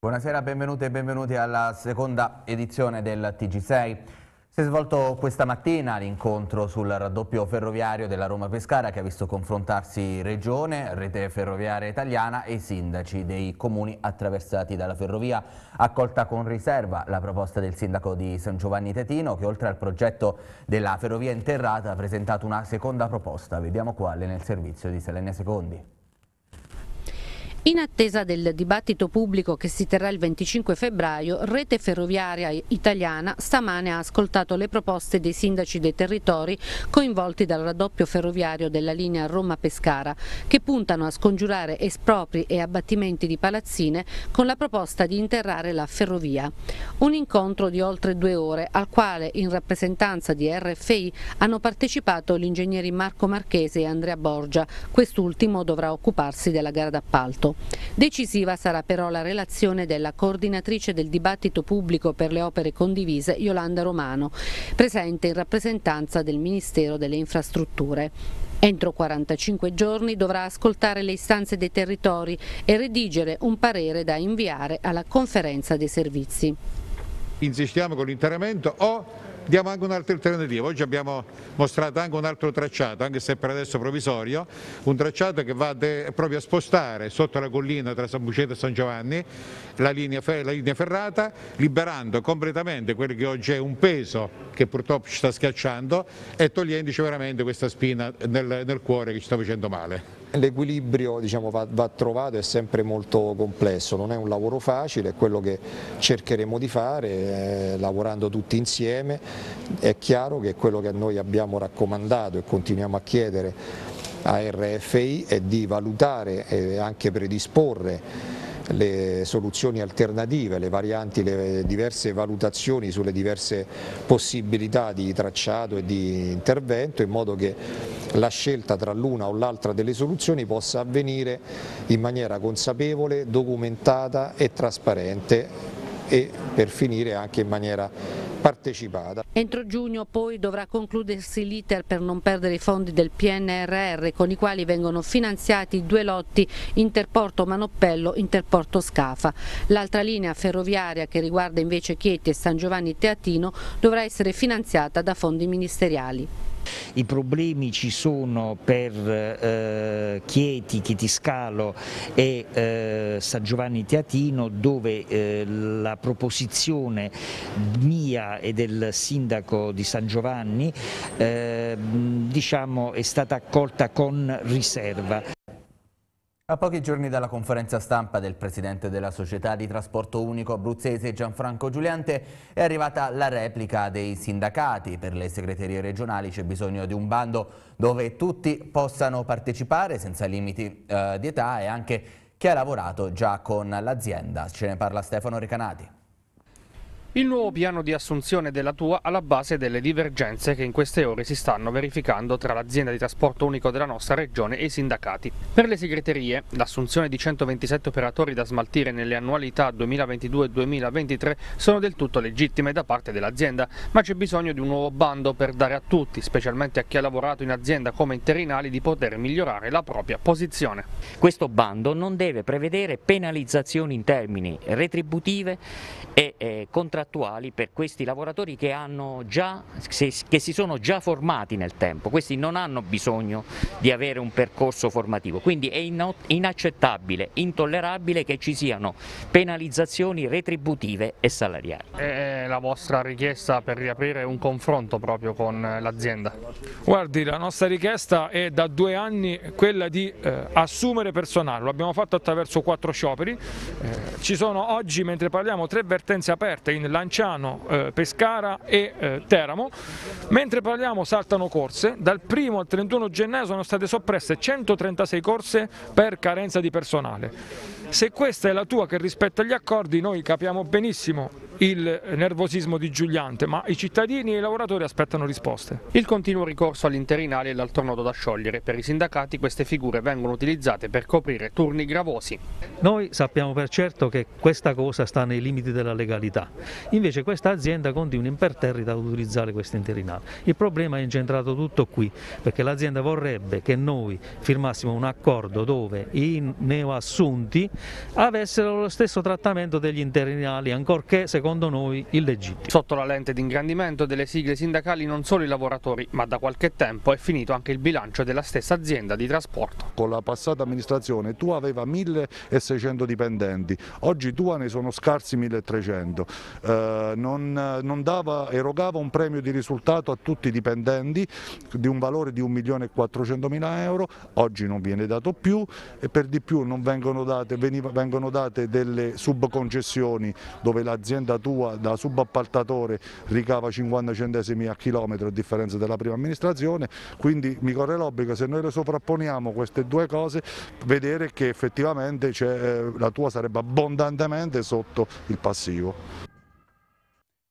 Buonasera, benvenuti e benvenuti alla seconda edizione del TG6. Si è svolto questa mattina l'incontro sul raddoppio ferroviario della Roma Pescara che ha visto confrontarsi Regione, Rete Ferroviaria Italiana e sindaci dei comuni attraversati dalla ferrovia. Accolta con riserva la proposta del sindaco di San Giovanni Tetino che oltre al progetto della ferrovia interrata ha presentato una seconda proposta. Vediamo quale nel servizio di Selenia Secondi. In attesa del dibattito pubblico che si terrà il 25 febbraio, Rete Ferroviaria Italiana stamane ha ascoltato le proposte dei sindaci dei territori coinvolti dal raddoppio ferroviario della linea Roma-Pescara, che puntano a scongiurare espropri e abbattimenti di palazzine con la proposta di interrare la ferrovia. Un incontro di oltre due ore al quale in rappresentanza di RFI hanno partecipato gli ingegneri Marco Marchese e Andrea Borgia, quest'ultimo dovrà occuparsi della gara d'appalto. Decisiva sarà però la relazione della coordinatrice del dibattito pubblico per le opere condivise Yolanda Romano, presente in rappresentanza del Ministero delle Infrastrutture. Entro 45 giorni dovrà ascoltare le istanze dei territori e redigere un parere da inviare alla conferenza dei servizi. Insistiamo con l'interramento o diamo anche un'altra alternativa. Oggi abbiamo mostrato anche un altro tracciato, anche se per adesso provvisorio, un tracciato che va proprio a spostare sotto la collina tra San Buceto e San Giovanni la linea, la linea ferrata, liberando completamente quello che oggi è un peso che purtroppo ci sta schiacciando e togliendoci veramente questa spina nel, nel cuore che ci sta facendo male. L'equilibrio diciamo, va, va, trovato, è sempre molto complesso, non è un lavoro facile, è quello che cercheremo di fare eh, lavorando tutti insieme. È chiaro che quello che noi abbiamo raccomandato e continuiamo a chiedere a RFI è di valutare e anche predisporre le soluzioni alternative, le varianti, le diverse valutazioni sulle diverse possibilità di tracciato e di intervento in modo che la scelta tra l'una o l'altra delle soluzioni possa avvenire in maniera consapevole, documentata e trasparente e per finire anche in maniera partecipata. Entro giugno poi dovrà concludersi l'iter per non perdere i fondi del PNRR con i quali vengono finanziati due lotti Interporto Manoppello, Interporto Scafa. L'altra linea ferroviaria che riguarda invece Chieti e San Giovanni Teatino dovrà essere finanziata da fondi ministeriali. I problemi ci sono per eh, Chieti, Chietiscalo e eh, San Giovanni Teatino dove eh, la proposizione mia e del sindaco di San Giovanni eh, diciamo, è stata accolta con riserva. A pochi giorni dalla conferenza stampa del presidente della società di trasporto unico abruzzese Gianfranco Giuliante è arrivata la replica dei sindacati. Per le segreterie regionali c'è bisogno di un bando dove tutti possano partecipare senza limiti eh, di età e anche chi ha lavorato già con l'azienda. Ce ne parla Stefano Recanati. Il nuovo piano di assunzione della TUA alla base delle divergenze che in queste ore si stanno verificando tra l'azienda di trasporto unico della nostra regione e i sindacati. Per le segreterie, l'assunzione di 127 operatori da smaltire nelle annualità 2022-2023 sono del tutto legittime da parte dell'azienda, ma c'è bisogno di un nuovo bando per dare a tutti, specialmente a chi ha lavorato in azienda come interinali, di poter migliorare la propria posizione. Questo bando non deve prevedere penalizzazioni in termini retributive e eh, contrattuali contrattuali per questi lavoratori che, già, che si sono già formati nel tempo, questi non hanno bisogno di avere un percorso formativo, quindi è inaccettabile, intollerabile che ci siano penalizzazioni retributive e salariali. È la vostra richiesta per riaprire un confronto proprio con l'azienda? Guardi, la nostra richiesta è da due anni quella di eh, assumere personale, lo abbiamo fatto attraverso quattro scioperi, eh, ci sono oggi mentre parliamo tre vertenze aperte in Lanciano, eh, Pescara e eh, Teramo. Mentre parliamo saltano corse, dal 1 al 31 gennaio sono state soppresse 136 corse per carenza di personale. Se questa è la tua che rispetta gli accordi noi capiamo benissimo il nervosismo di Giuliante, ma i cittadini e i lavoratori aspettano risposte. Il continuo ricorso all'interinale è l'altro nodo da sciogliere. Per i sindacati queste figure vengono utilizzate per coprire turni gravosi. Noi sappiamo per certo che questa cosa sta nei limiti della legalità, invece questa azienda continua imperterrita ad utilizzare questo interinale. Il problema è incentrato tutto qui, perché l'azienda vorrebbe che noi firmassimo un accordo dove i neoassunti avessero lo stesso trattamento degli interinali, ancorché secondo noi illegittimo. Sotto la lente di ingrandimento delle sigle sindacali non solo i lavoratori, ma da qualche tempo è finito anche il bilancio della stessa azienda di trasporto. Con la passata amministrazione tu aveva 1600 dipendenti, oggi tua ne sono scarsi 1300, eh, non, non dava, erogava un premio di risultato a tutti i dipendenti di un valore di 1.400.000 euro, oggi non viene dato più e per di più non vengono date, veniva, vengono date delle subconcessioni dove l'azienda tua da subappaltatore ricava 50 centesimi a chilometro a differenza della prima amministrazione, quindi mi corre l'obbligo se noi le sovrapponiamo queste due cose vedere che effettivamente eh, la tua sarebbe abbondantemente sotto il passivo.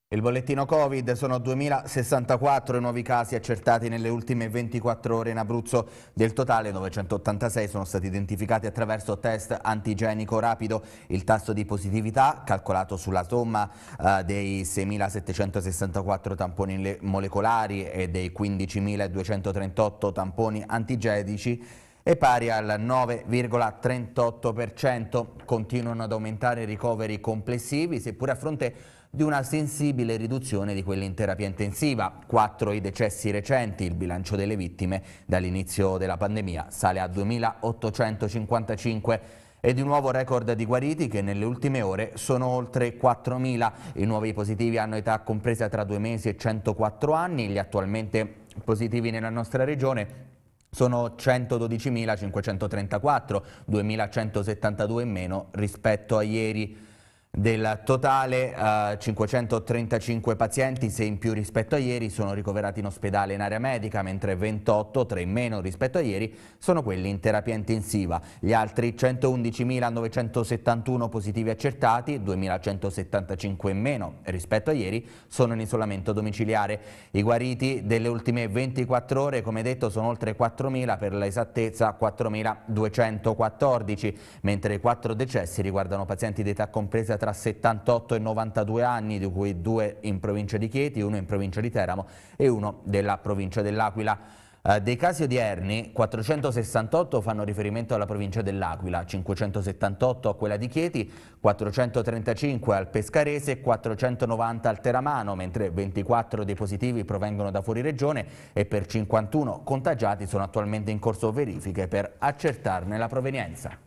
Il bollettino Covid sono 2064 i nuovi casi accertati nelle ultime 24 ore in Abruzzo. Del totale 986 sono stati identificati attraverso test antigenico rapido. Il tasso di positività calcolato sulla somma eh, dei 6.764 tamponi molecolari e dei 15.238 tamponi antigenici è pari al 9,38%. Continuano ad aumentare i ricoveri complessivi, seppure a fronte di una sensibile riduzione di quelli in terapia intensiva. Quattro i decessi recenti, il bilancio delle vittime dall'inizio della pandemia sale a 2.855 e di nuovo record di guariti che nelle ultime ore sono oltre 4.000. I nuovi positivi hanno età compresa tra due mesi e 104 anni, gli attualmente positivi nella nostra regione sono 112.534, 2.172 in meno rispetto a ieri. Del totale eh, 535 pazienti, 6 in più rispetto a ieri, sono ricoverati in ospedale in area medica, mentre 28, 3 in meno rispetto a ieri, sono quelli in terapia intensiva. Gli altri 111.971 positivi accertati, 2.175 in meno rispetto a ieri, sono in isolamento domiciliare. I guariti delle ultime 24 ore, come detto, sono oltre 4.000, per l'esattezza 4.214, mentre i 4 decessi riguardano pazienti di età compresa tra tra 78 e 92 anni, di cui due in provincia di Chieti, uno in provincia di Teramo e uno della provincia dell'Aquila. Eh, dei casi odierni, 468 fanno riferimento alla provincia dell'Aquila, 578 a quella di Chieti, 435 al Pescarese e 490 al Teramano, mentre 24 dei positivi provengono da fuori regione e per 51 contagiati sono attualmente in corso verifiche per accertarne la provenienza.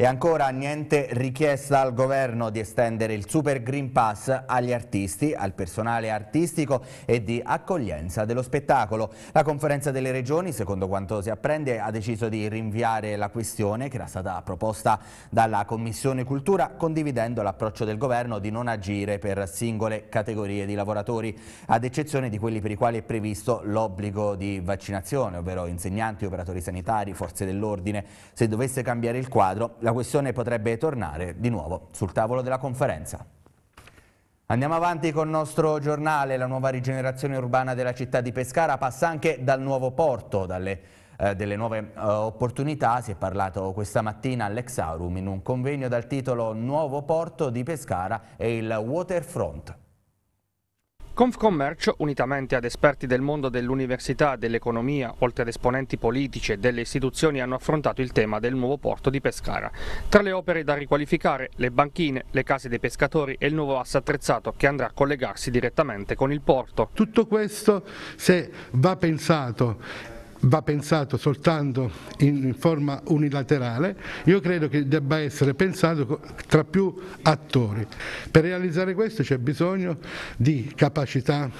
E ancora niente richiesta al governo di estendere il Super Green Pass agli artisti, al personale artistico e di accoglienza dello spettacolo. La conferenza delle regioni, secondo quanto si apprende, ha deciso di rinviare la questione che era stata proposta dalla Commissione Cultura, condividendo l'approccio del governo di non agire per singole categorie di lavoratori, ad eccezione di quelli per i quali è previsto l'obbligo di vaccinazione, ovvero insegnanti, operatori sanitari, forze dell'ordine. Se dovesse cambiare il quadro, la questione potrebbe tornare di nuovo sul tavolo della conferenza. Andiamo avanti con il nostro giornale, la nuova rigenerazione urbana della città di Pescara passa anche dal nuovo porto, dalle eh, delle nuove eh, opportunità, si è parlato questa mattina all'Exaurum in un convegno dal titolo Nuovo porto di Pescara e il Waterfront. Confcommercio, unitamente ad esperti del mondo dell'università, dell'economia, oltre ad esponenti politici e delle istituzioni, hanno affrontato il tema del nuovo porto di Pescara. Tra le opere da riqualificare, le banchine, le case dei pescatori e il nuovo asse attrezzato che andrà a collegarsi direttamente con il porto. Tutto questo, se va pensato va pensato soltanto in forma unilaterale, io credo che debba essere pensato tra più attori. Per realizzare questo c'è bisogno di capacità,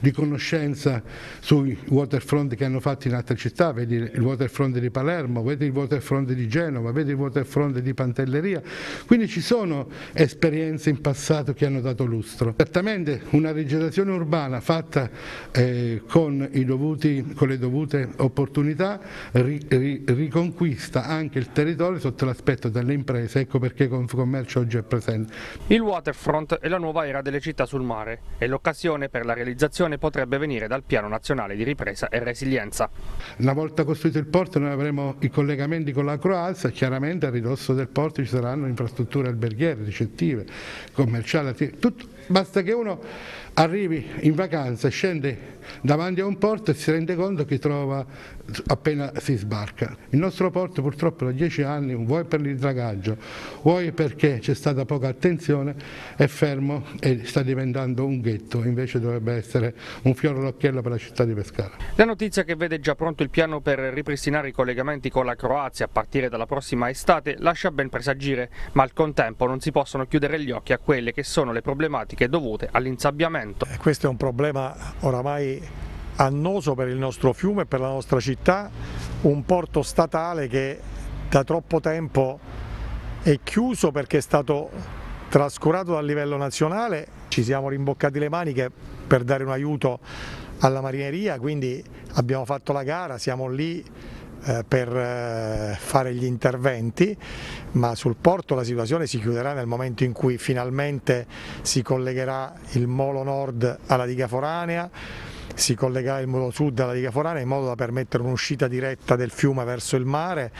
di conoscenza sui waterfront che hanno fatto in altre città, vedi il waterfront di Palermo, vedi il waterfront di Genova, vedi il waterfront di Pantelleria, quindi ci sono esperienze in passato che hanno dato lustro. Certamente una rigenerazione urbana fatta eh, con, dovuti, con le dovute opportunità ri, ri, riconquista anche il territorio sotto l'aspetto delle imprese, ecco perché Confcommercio oggi è presente. Il waterfront è la nuova era delle città sul mare e l'occasione per la realizzazione potrebbe venire dal Piano Nazionale di Ripresa e Resilienza. Una volta costruito il porto noi avremo i collegamenti con la Croazia, chiaramente a ridosso del porto ci saranno infrastrutture alberghiere, ricettive, commerciali, tutto. basta che uno arrivi in vacanza, scende davanti a un porto e si rende conto che trova appena si sbarca. Il nostro porto purtroppo da dieci anni, vuoi per il dragaggio, vuoi perché c'è stata poca attenzione, è fermo e sta diventando un ghetto, invece dovrebbe essere un fiore all'occhiello per la città di Pescara. La notizia che vede già pronto il piano per ripristinare i collegamenti con la Croazia a partire dalla prossima estate lascia ben presagire, ma al contempo non si possono chiudere gli occhi a quelle che sono le problematiche dovute all'insabbiamento. Questo è un problema oramai annoso per il nostro fiume e per la nostra città, un porto statale che da troppo tempo è chiuso perché è stato trascurato a livello nazionale, ci siamo rimboccati le maniche per dare un aiuto alla marineria, quindi abbiamo fatto la gara, siamo lì eh, per eh, fare gli interventi, ma sul porto la situazione si chiuderà nel momento in cui finalmente si collegherà il molo nord alla diga foranea, si collegherà il molo sud alla diga foranea in modo da permettere un'uscita diretta del fiume verso il mare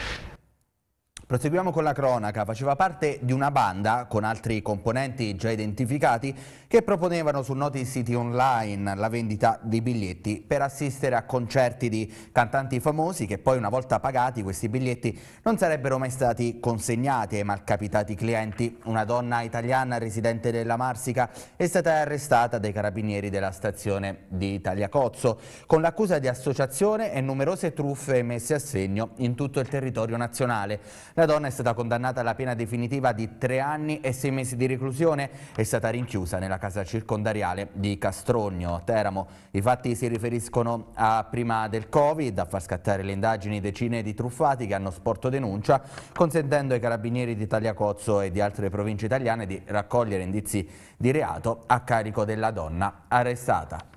Proseguiamo con la cronaca. Faceva parte di una banda, con altri componenti già identificati, che proponevano su noti siti online la vendita di biglietti per assistere a concerti di cantanti famosi che poi una volta pagati questi biglietti non sarebbero mai stati consegnati ai malcapitati clienti. Una donna italiana residente della Marsica è stata arrestata dai carabinieri della stazione di Tagliacozzo con l'accusa di associazione e numerose truffe messe a segno in tutto il territorio nazionale. La donna è stata condannata alla pena definitiva di tre anni e sei mesi di reclusione, è stata rinchiusa nella casa circondariale di Castrogno, Teramo. I fatti si riferiscono a prima del Covid, a far scattare le indagini decine di truffati che hanno sporto denuncia, consentendo ai carabinieri di Tagliacozzo e di altre province italiane di raccogliere indizi di reato a carico della donna arrestata.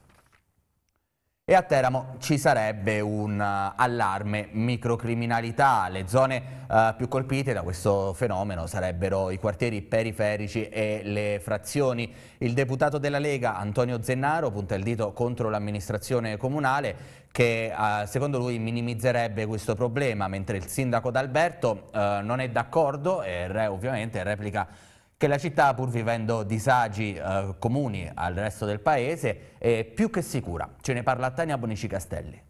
E a Teramo ci sarebbe un uh, allarme microcriminalità. Le zone uh, più colpite da questo fenomeno sarebbero i quartieri periferici e le frazioni. Il deputato della Lega Antonio Zennaro punta il dito contro l'amministrazione comunale che uh, secondo lui minimizzerebbe questo problema, mentre il sindaco D'Alberto non è d'accordo e ovviamente replica che la città, pur vivendo disagi eh, comuni al resto del paese, è più che sicura. Ce ne parla Tania Bonici Castelli.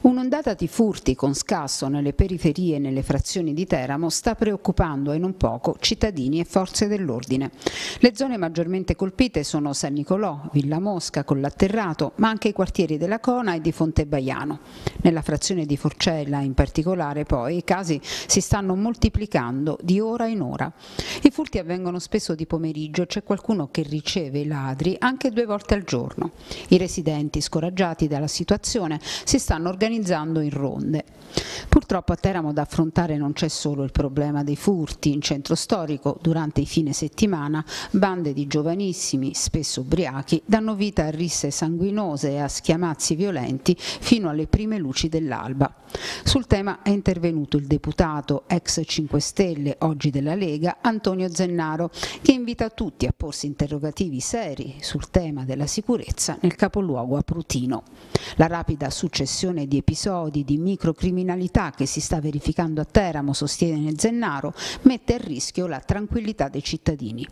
Un'ondata di furti con scasso nelle periferie e nelle frazioni di Teramo sta preoccupando e non poco cittadini e forze dell'ordine. Le zone maggiormente colpite sono San Nicolò, Villa Mosca, Collatterrato, ma anche i quartieri della Cona e di Fontebaiano. Nella frazione di Forcella in particolare poi i casi si stanno moltiplicando di ora in ora. I furti avvengono spesso di pomeriggio c'è qualcuno che riceve i ladri anche due volte al giorno. I residenti scoraggiati dalla situazione si stanno organizzando organizzando in ronde. Purtroppo a Teramo da affrontare non c'è solo il problema dei furti. In centro storico, durante i fine settimana, bande di giovanissimi, spesso ubriachi, danno vita a risse sanguinose e a schiamazzi violenti fino alle prime luci dell'alba. Sul tema è intervenuto il deputato ex 5 Stelle, oggi della Lega, Antonio Zennaro, che invita tutti a porsi interrogativi seri sul tema della sicurezza nel capoluogo aprutino. La rapida successione di episodi di microcriminalità che si sta verificando a Teramo, sostiene Zennaro, mette a rischio la tranquillità dei cittadini.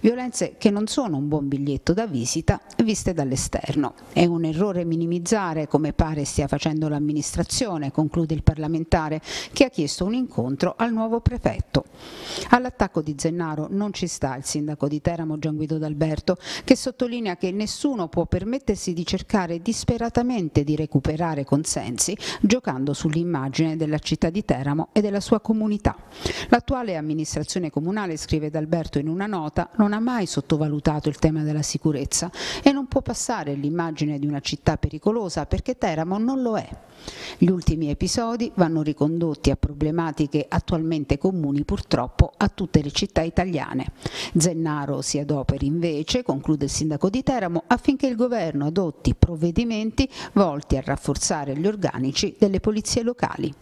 Violenze che non sono un buon biglietto da visita viste dall'esterno. È un errore minimizzare, come pare stia facendo l'amministrazione, conclude il parlamentare, che ha chiesto un incontro al nuovo prefetto. All'attacco di Zennaro non ci sta il sindaco di Teramo Gian Guido D'Alberto, che sottolinea che nessuno può permettersi di cercare disperatamente di recuperare consensi sensi, giocando sull'immagine della città di Teramo e della sua comunità. L'attuale amministrazione comunale, scrive D'Alberto in una nota, non ha mai sottovalutato il tema della sicurezza e non può passare l'immagine di una città pericolosa perché Teramo non lo è. Gli ultimi episodi vanno ricondotti a problematiche attualmente comuni purtroppo a tutte le città italiane. Zennaro si adoperi invece, conclude il sindaco di Teramo, affinché il governo adotti provvedimenti volti a rafforzare gli organici delle polizie locali.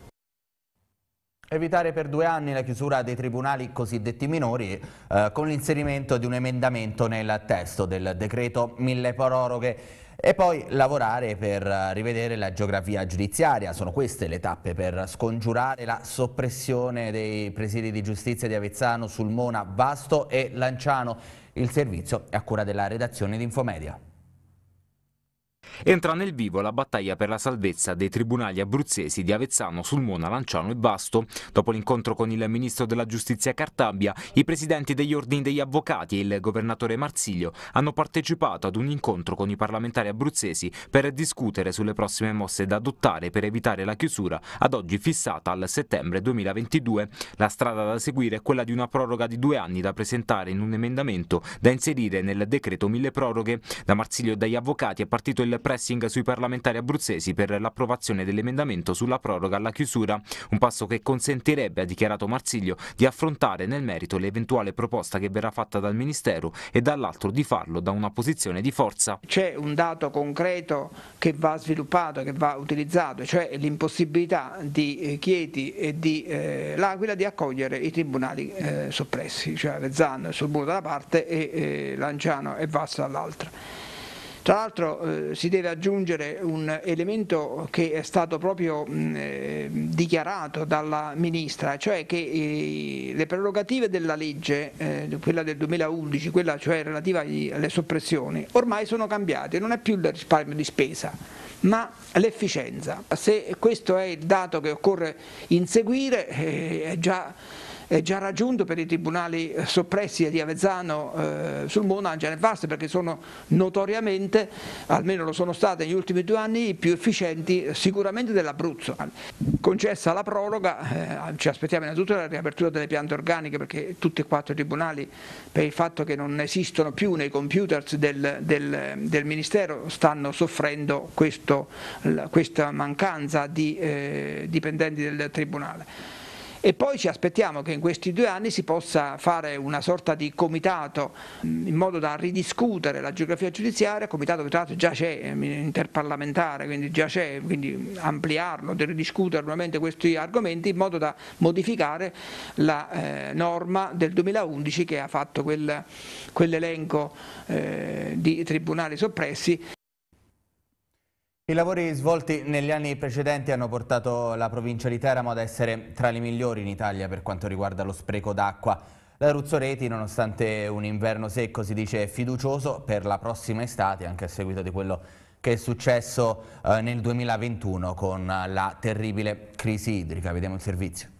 Evitare per due anni la chiusura dei tribunali cosiddetti minori eh, con l'inserimento di un emendamento nel testo del decreto mille proroghe e poi lavorare per rivedere la geografia giudiziaria. Sono queste le tappe per scongiurare la soppressione dei presidi di giustizia di Avezzano, Sulmona, Vasto e Lanciano. Il servizio è a cura della redazione di Infomedia. Entra nel vivo la battaglia per la salvezza dei tribunali abruzzesi di Avezzano, Sulmona, Lanciano e Vasto. Dopo l'incontro con il ministro della giustizia Cartabia, i presidenti degli ordini degli avvocati e il governatore Marsiglio hanno partecipato ad un incontro con i parlamentari abruzzesi per discutere sulle prossime mosse da adottare per evitare la chiusura, ad oggi fissata al settembre 2022. La strada da seguire è quella di una proroga di due anni da presentare in un emendamento da inserire nel decreto mille proroghe. Da Marsiglio e dagli avvocati è partito il pressing sui parlamentari abruzzesi per l'approvazione dell'emendamento sulla proroga alla chiusura, un passo che consentirebbe, ha dichiarato Marsiglio, di affrontare nel merito l'eventuale proposta che verrà fatta dal Ministero e dall'altro di farlo da una posizione di forza. C'è un dato concreto che va sviluppato, che va utilizzato, cioè l'impossibilità di eh, Chieti e di eh, L'Aquila di accogliere i tribunali eh, soppressi, cioè Vezzano e Sulmuro da una parte e eh, Lanciano e Vasto dall'altra. Tra l'altro eh, si deve aggiungere un elemento che è stato proprio mh, eh, dichiarato dalla Ministra, cioè che eh, le prerogative della legge, eh, quella del 2011, quella cioè relativa agli, alle soppressioni, ormai sono cambiate, non è più il risparmio di spesa, ma l'efficienza. Se questo è il dato che occorre inseguire, eh, è già è già raggiunto per i tribunali eh, soppressi di Avezzano, eh, Sulmona, Angela e Vasto perché sono notoriamente, almeno lo sono state negli ultimi due anni, i più efficienti eh, sicuramente dell'Abruzzo. Concessa la proroga, eh, ci aspettiamo innanzitutto la riapertura delle piante organiche perché tutti e quattro i tribunali per il fatto che non esistono più nei computers del, del, del Ministero stanno soffrendo questo, questa mancanza di eh, dipendenti del Tribunale e poi ci aspettiamo che in questi due anni si possa fare una sorta di comitato in modo da ridiscutere la geografia giudiziaria, comitato che tra l'altro già c'è, interparlamentare, quindi già c'è, quindi ampliarlo, di ridiscutere nuovamente questi argomenti in modo da modificare la eh, norma del 2011 che ha fatto quel, quell'elenco eh, di tribunali soppressi. I lavori svolti negli anni precedenti hanno portato la provincia di Teramo ad essere tra le migliori in Italia per quanto riguarda lo spreco d'acqua. L'Aruzzo Reti, nonostante un inverno secco, si dice fiducioso per la prossima estate, anche a seguito di quello che è successo eh, nel 2021 con la terribile crisi idrica. Vediamo il servizio.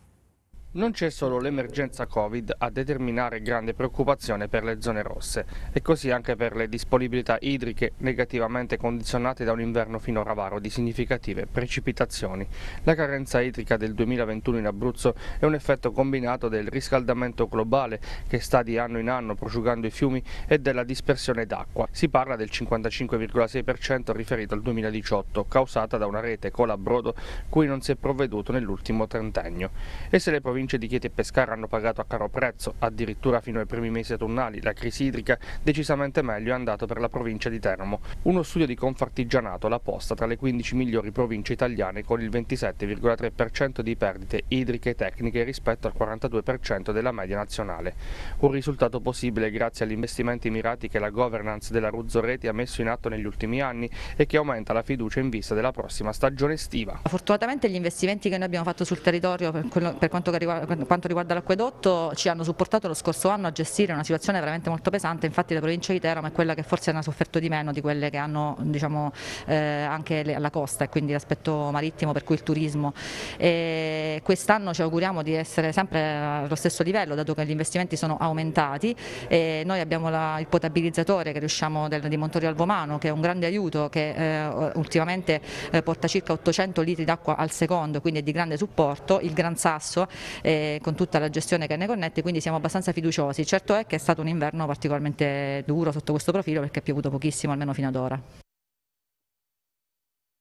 Non c'è solo l'emergenza Covid a determinare grande preoccupazione per le zone rosse e così anche per le disponibilità idriche negativamente condizionate da un inverno finora avaro di significative precipitazioni. La carenza idrica del 2021 in Abruzzo è un effetto combinato del riscaldamento globale che sta di anno in anno prosciugando i fiumi e della dispersione d'acqua. Si parla del 55,6% riferito al 2018, causata da una rete colabrodo cui non si è provveduto nell'ultimo trentennio. E se le di Chieti e Pescara hanno pagato a caro prezzo, addirittura fino ai primi mesi autunnali, la crisi idrica, decisamente meglio è andato per la provincia di Teramo. Uno studio di Confartigianato l'ha posta tra le 15 migliori province italiane con il 27,3% di perdite idriche tecniche rispetto al 42% della media nazionale. Un risultato possibile grazie agli investimenti mirati che la governance della Ruzzo Reti ha messo in atto negli ultimi anni e che aumenta la fiducia in vista della prossima stagione estiva. Fortunatamente gli investimenti che noi abbiamo fatto sul territorio per, quello, per quanto riguarda quanto riguarda l'acquedotto ci hanno supportato lo scorso anno a gestire una situazione veramente molto pesante, infatti la provincia di Teramo è quella che forse ha sofferto di meno di quelle che hanno diciamo, eh, anche le, alla costa e quindi l'aspetto marittimo per cui il turismo. Quest'anno ci auguriamo di essere sempre allo stesso livello dato che gli investimenti sono aumentati. Noi abbiamo la, il potabilizzatore del, di Montorio Alvomano che è un grande aiuto che eh, ultimamente eh, porta circa 800 litri d'acqua al secondo quindi è di grande supporto, il Gran Sasso eh, con tutta la gestione che ne connette quindi siamo abbastanza fiduciosi, certo è che è stato un inverno particolarmente duro sotto questo profilo perché è piovuto pochissimo almeno fino ad ora.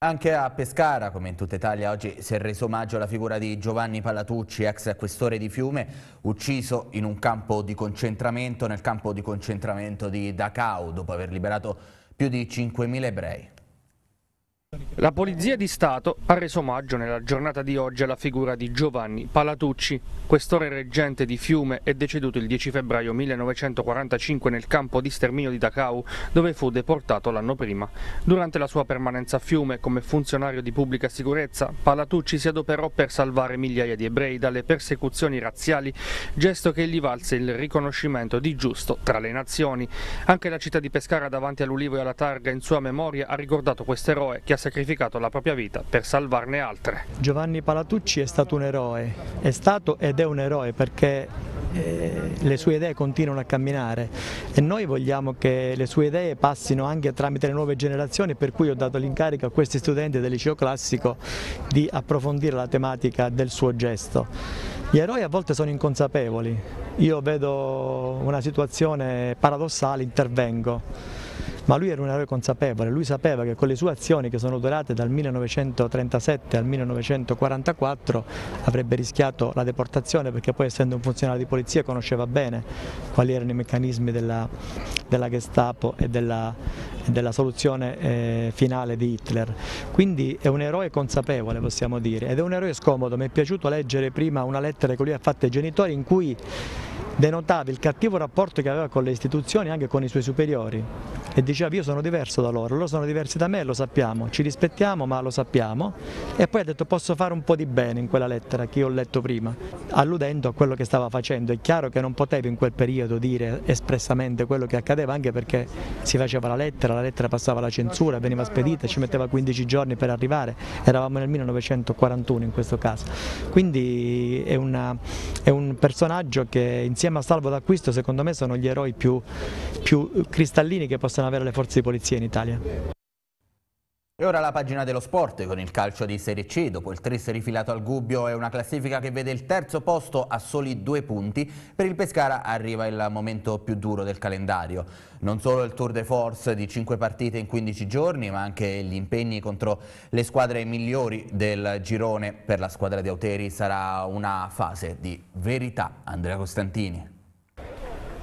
Anche a Pescara, come in tutta Italia, oggi si è reso omaggio alla figura di Giovanni Pallatucci, ex questore di Fiume, ucciso in un campo di concentramento, nel campo di concentramento di Dachau, dopo aver liberato più di 5.000 ebrei. La Polizia di Stato ha reso omaggio nella giornata di oggi alla figura di Giovanni Palatucci, questore reggente di Fiume e deceduto il 10 febbraio 1945 nel campo di sterminio di Dachau, dove fu deportato l'anno prima. Durante la sua permanenza a Fiume come funzionario di pubblica sicurezza, Palatucci si adoperò per salvare migliaia di ebrei dalle persecuzioni razziali, gesto che gli valse il riconoscimento di giusto tra le nazioni. Anche la città di Pescara davanti all'Ulivo e alla Targa in sua memoria ha ricordato quest'eroe che ha sacrificato la propria vita per salvarne altre. Giovanni Palatucci è stato un eroe, è stato ed è un eroe perché eh, le sue idee continuano a camminare e noi vogliamo che le sue idee passino anche tramite le nuove generazioni per cui ho dato l'incarico a questi studenti del liceo classico di approfondire la tematica del suo gesto. Gli eroi a volte sono inconsapevoli, io vedo una situazione paradossale, intervengo ma lui era un eroe consapevole, lui sapeva che con le sue azioni che sono durate dal 1937 al 1944 avrebbe rischiato la deportazione perché poi essendo un funzionario di polizia conosceva bene quali erano i meccanismi della, della Gestapo e della, della soluzione eh, finale di Hitler. Quindi è un eroe consapevole possiamo dire ed è un eroe scomodo, mi è piaciuto leggere prima una lettera che lui ha fatto ai genitori in cui denotava il cattivo rapporto che aveva con le istituzioni e anche con i suoi superiori e diceva io sono diverso da loro, loro sono diversi da me, lo sappiamo, ci rispettiamo ma lo sappiamo e poi ha detto posso fare un po' di bene in quella lettera che io ho letto prima, alludendo a quello che stava facendo. È chiaro che non potevo in quel periodo dire espressamente quello che accadeva anche perché si faceva la lettera, la lettera passava la censura, veniva spedita, ci metteva 15 giorni per arrivare, eravamo nel 1941 in questo caso. Quindi è, una, è un personaggio che insieme insieme a Salvo d'Acquisto secondo me sono gli eroi più, più cristallini che possono avere le forze di polizia in Italia. E ora la pagina dello sport con il calcio di Serie C, dopo il tris rifilato al Gubbio è una classifica che vede il terzo posto a soli due punti, per il Pescara arriva il momento più duro del calendario. Non solo il tour de force di 5 partite in 15 giorni, ma anche gli impegni contro le squadre migliori del girone per la squadra di Auteri sarà una fase di verità. Andrea Costantini.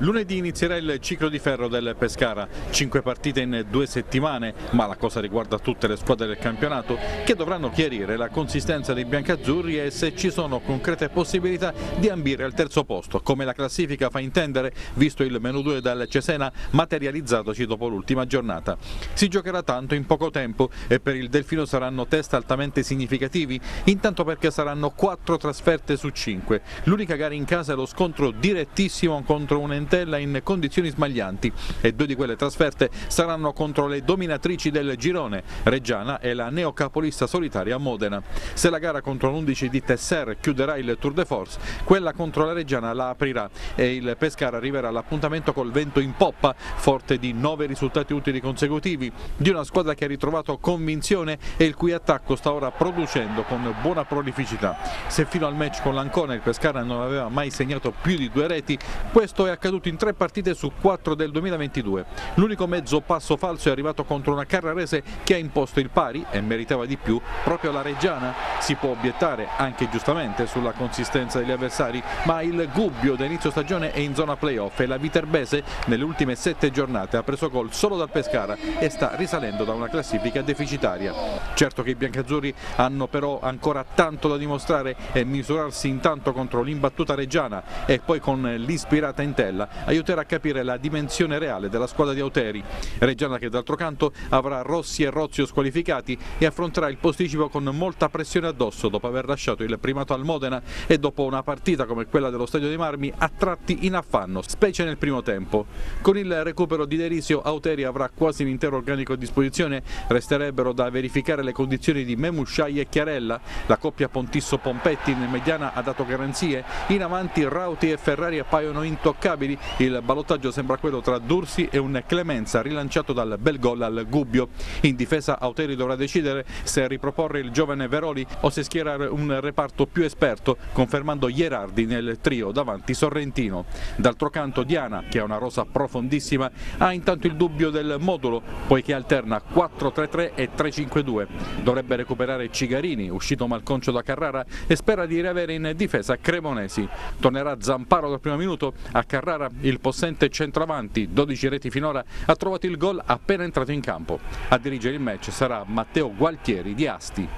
Lunedì inizierà il ciclo di ferro del Pescara, cinque partite in due settimane, ma la cosa riguarda tutte le squadre del campionato che dovranno chiarire la consistenza dei biancazzurri e se ci sono concrete possibilità di ambire al terzo posto, come la classifica fa intendere, visto il menu 2 dal Cesena materializzatoci dopo l'ultima giornata. Si giocherà tanto in poco tempo e per il Delfino saranno test altamente significativi, intanto perché saranno quattro trasferte su cinque. L'unica gara in casa è lo scontro direttissimo contro un Entella in condizioni smaglianti e due di quelle trasferte saranno contro le dominatrici del girone, Reggiana e la neocapolista solitaria Modena. Se la gara contro l'11 di Tesser chiuderà il Tour de Force, quella contro la Reggiana la aprirà e il Pescara arriverà all'appuntamento col vento in poppa, forte di nove risultati utili consecutivi, di una squadra che ha ritrovato convinzione e il cui attacco sta ora producendo con buona prolificità. Se fino al match con l'Ancona il Pescara non aveva mai segnato più di due reti, questo è accaduto accaduto in tre partite su quattro del 2022. L'unico mezzo passo falso è arrivato contro una Carrarese che ha imposto il pari e meritava di più proprio la Reggiana. Si può obiettare, anche giustamente, sulla consistenza degli avversari, ma il Gubbio da inizio stagione è in zona playoff e la Viterbese nelle ultime sette giornate ha preso gol solo dal Pescara e sta risalendo da una classifica deficitaria. Certo che i biancazzurri hanno però ancora tanto da dimostrare e misurarsi intanto contro l'imbattuta Reggiana e poi con l'ispirata Intella Aiuterà a capire la dimensione reale della squadra di Auteri. Reggiana che d'altro canto avrà Rossi e Rozio squalificati e affronterà il posticipo con molta pressione addosso dopo aver lasciato il primato al Modena e dopo una partita come quella dello Stadio dei Marmi a tratti in affanno, specie nel primo tempo. Con il recupero di Derisio Auteri avrà quasi l'intero organico a disposizione, resterebbero da verificare le condizioni di Memusciai e Chiarella, la coppia Pontisso-Pompetti in mediana ha dato garanzie, in avanti Rauti e Ferrari appaiono intoccabili, il ballottaggio sembra quello tra Dursi e un Clemenza rilanciato dal bel gol al Gubbio. In difesa Auteri dovrà decidere se riproporre il giovane Veroli o se schierare un reparto più esperto, confermando Ierardi nel trio davanti Sorrentino. D'altro canto Diana, che ha una rosa profondissima, ha intanto il dubbio del modulo, poiché alterna 4-3-3 e 3-5-2. Dovrebbe recuperare Cigarini, uscito malconcio da Carrara, e spera di riavere in difesa Cremonesi. Tornerà Zamparo dal primo minuto, a Carrara il possente centravanti, 12 reti finora, ha trovato il gol appena entrato in campo. A dirigere il match sarà Matteo Gualtieri di Asti.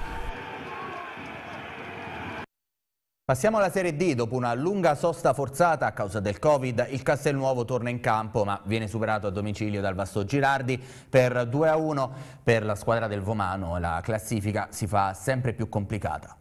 Passiamo alla Serie D, dopo una lunga sosta forzata a causa del Covid, il Castelnuovo torna in campo ma viene superato a domicilio dal Vasto Girardi per 2-1 per la squadra del Vomano, la classifica si fa sempre più complicata.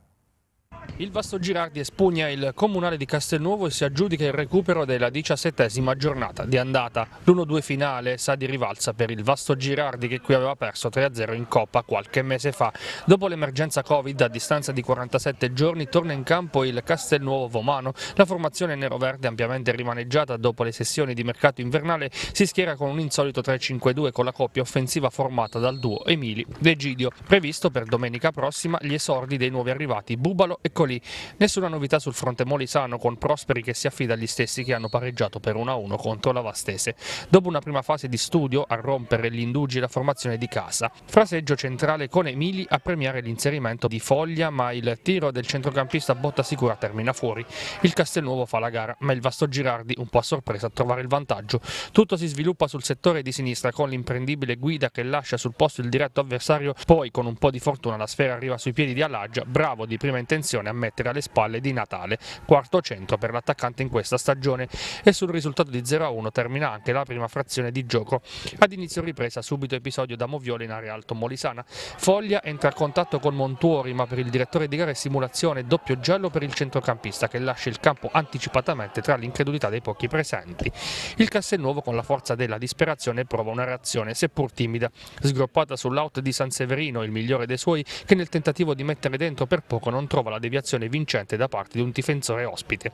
Il Vasto Girardi espugna il comunale di Castelnuovo e si aggiudica il recupero della diciassettesima giornata di andata. L'1-2 finale sa di rivalsa per il Vasto Girardi che qui aveva perso 3-0 in Coppa qualche mese fa. Dopo l'emergenza Covid a distanza di 47 giorni torna in campo il Castelnuovo Vomano. La formazione nero-verde ampiamente rimaneggiata dopo le sessioni di mercato invernale si schiera con un insolito 3-5-2 con la coppia offensiva formata dal duo Emili Degidio. Previsto per domenica prossima gli esordi dei nuovi arrivati Bubalo e Colini. Nessuna novità sul fronte molisano con Prosperi che si affida agli stessi che hanno pareggiato per 1-1 contro la Vastese. Dopo una prima fase di studio a rompere gli indugi la formazione di casa. Fraseggio centrale con Emili a premiare l'inserimento di Foglia ma il tiro del centrocampista Botta Sicura termina fuori. Il Castelnuovo fa la gara ma il Vasto Girardi un po' a sorpresa a trovare il vantaggio. Tutto si sviluppa sul settore di sinistra con l'imprendibile guida che lascia sul posto il diretto avversario, poi con un po' di fortuna la sfera arriva sui piedi di Allaggia, bravo di prima intenzione a mettere alle spalle di Natale, quarto centro per l'attaccante in questa stagione e sul risultato di 0-1 termina anche la prima frazione di gioco. Ad inizio ripresa subito episodio da Moviole in area alto Molisana. Foglia entra a contatto con Montuori ma per il direttore di gara è simulazione doppio giallo per il centrocampista che lascia il campo anticipatamente tra l'incredulità dei pochi presenti. Il Castelnuovo con la forza della disperazione prova una reazione seppur timida, sgroppata sull'out di San Severino, il migliore dei suoi, che nel tentativo di mettere dentro per poco non trova la deviazione vincente da parte di un difensore ospite.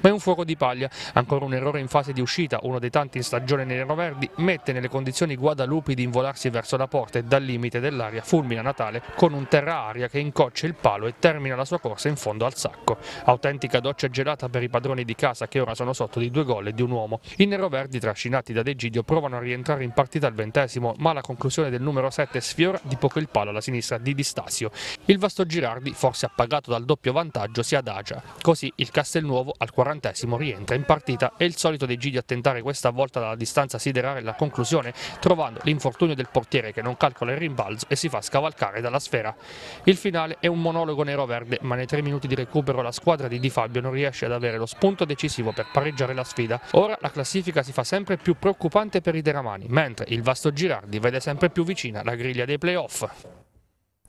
Ma è un fuoco di paglia, ancora un errore in fase di uscita, uno dei tanti in stagione nero-verdi, mette nelle condizioni Guadalupi di involarsi verso la porta e dal limite dell'aria fulmina Natale con un terra-aria che incoccia il palo e termina la sua corsa in fondo al sacco. Autentica doccia gelata per i padroni di casa che ora sono sotto di due gol e di un uomo. I neroverdi, trascinati da Degidio, provano a rientrare in partita al ventesimo, ma la conclusione del numero 7 sfiora di poco il palo alla sinistra di Distasio. Il vasto Girardi, forse appagato dal doppio vantaggio, si adagia. Così il Castelnuovo al quarantesimo rientra in partita e il solito Degidio a tentare questa volta dalla distanza siderare la conclusione, trovando l'infortunio del portiere che non calcola il rimbalzo e si fa scavalcare dalla sfera. Il finale è un monologo nero-verde, ma nei tre minuti di recupero la squadra di Di Fabio non riesce ad avere lo spunto decisivo per pareggiare la sfida. Ora la classifica si fa sempre più preoccupante per i Deramani, mentre il vasto Girardi vede sempre più vicina la griglia dei playoff.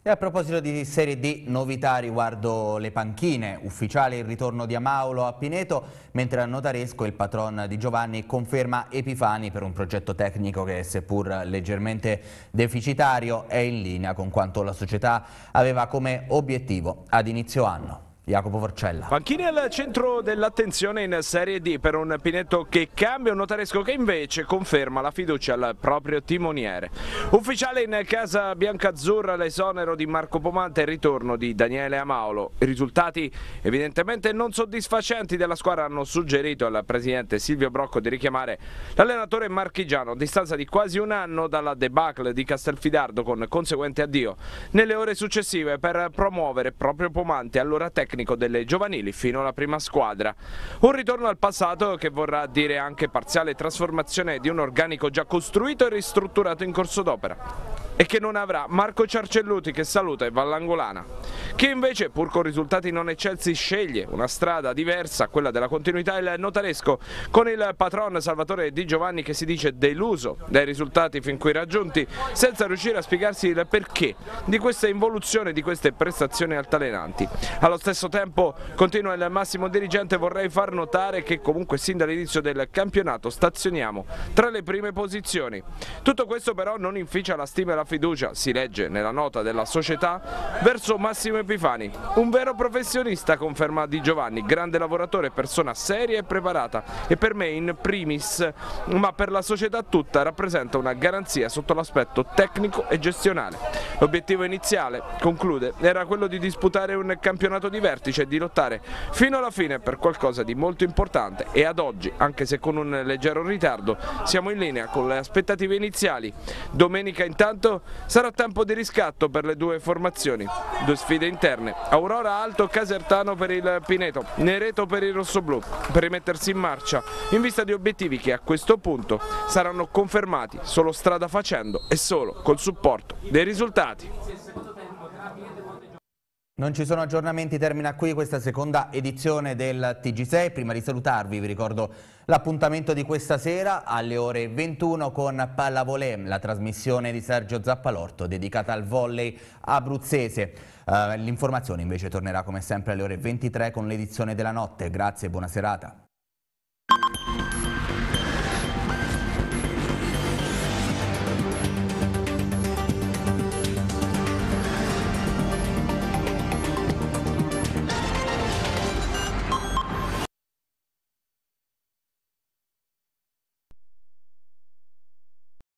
E a proposito di Serie D, novità riguardo le panchine. Ufficiale il ritorno di Amaulo a Pineto, mentre a Notaresco il patron di Giovanni conferma Epifani per un progetto tecnico che seppur leggermente deficitario è in linea con quanto la società aveva come obiettivo ad inizio anno. Jacopo Forcella. Panchini al centro dell'attenzione in Serie D per un Pinetto che cambia, un notaresco che invece conferma la fiducia al proprio timoniere. Ufficiale in casa biancazzurra l'esonero di Marco Pomante e il ritorno di Daniele Amaolo. I risultati evidentemente non soddisfacenti della squadra hanno suggerito al presidente Silvio Brocco di richiamare l'allenatore marchigiano a distanza di quasi un anno dalla debacle di Castelfidardo con conseguente addio nelle ore successive per promuovere proprio Pomante allora tecnico tecnico delle giovanili fino alla prima squadra. Un ritorno al passato che vorrà dire anche parziale trasformazione di un organico già costruito e ristrutturato in corso d'opera e che non avrà Marco Ciarcelluti che saluta e Vallangolana. Chi invece, pur con risultati non eccelsi, sceglie una strada diversa, quella della continuità, il notaresco, con il patron Salvatore Di Giovanni che si dice deluso dai risultati fin qui raggiunti, senza riuscire a spiegarsi il perché di questa involuzione, di queste prestazioni altalenanti. Allo stesso tempo, continua il massimo dirigente, vorrei far notare che comunque sin dall'inizio del campionato stazioniamo tra le prime posizioni. Tutto questo però non inficia la stima e la fiducia, si legge nella nota della società, verso Massimo Epifani, un vero professionista conferma Di Giovanni, grande lavoratore, persona seria e preparata e per me in primis, ma per la società tutta rappresenta una garanzia sotto l'aspetto tecnico e gestionale. L'obiettivo iniziale, conclude, era quello di disputare un campionato di vertice e di lottare fino alla fine per qualcosa di molto importante e ad oggi, anche se con un leggero ritardo, siamo in linea con le aspettative iniziali. Domenica intanto sarà tempo di riscatto per le due formazioni, due sfide interne, Aurora Alto Casertano per il Pineto, Nereto per il Rossoblù, per rimettersi in marcia. In vista di obiettivi che a questo punto saranno confermati solo strada facendo e solo col supporto dei risultati. Non ci sono aggiornamenti, termina qui questa seconda edizione del TG6. Prima di salutarvi vi ricordo l'appuntamento di questa sera alle ore 21 con Pallavolè, la trasmissione di Sergio Zappalorto dedicata al volley abruzzese. Uh, L'informazione invece tornerà come sempre alle ore 23 con l'edizione della notte. Grazie e buona serata.